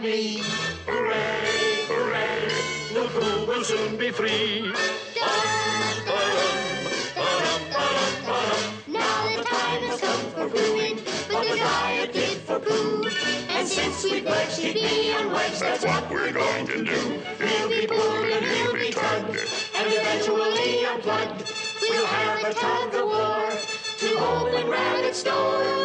for me. Hooray, hooray, the crew will soon be free. Ba-dum, ba-dum, ba-dum, ba-dum. Now the time has come for pooing, but the diet did for Pooh. And since we pledged to be unwedged, that's what we're going to do. He'll be pulled and he'll be tugged, and eventually unplugged. We'll have a tug of war to open Rabbit's door.